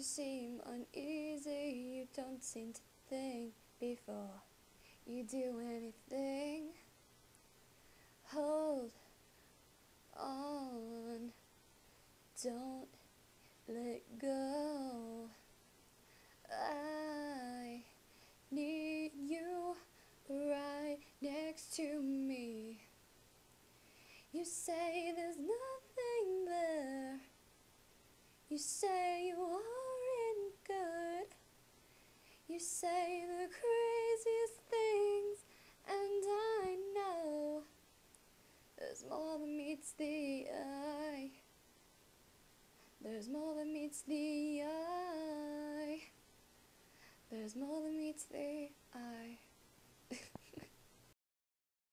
seem uneasy, you don't seem to think before you do anything. Hold on, don't let go. I need you right next to me. You say there's nothing there. You say You say the craziest things, and I know there's more than meets the eye. There's more than meets the eye. There's more than meets the eye.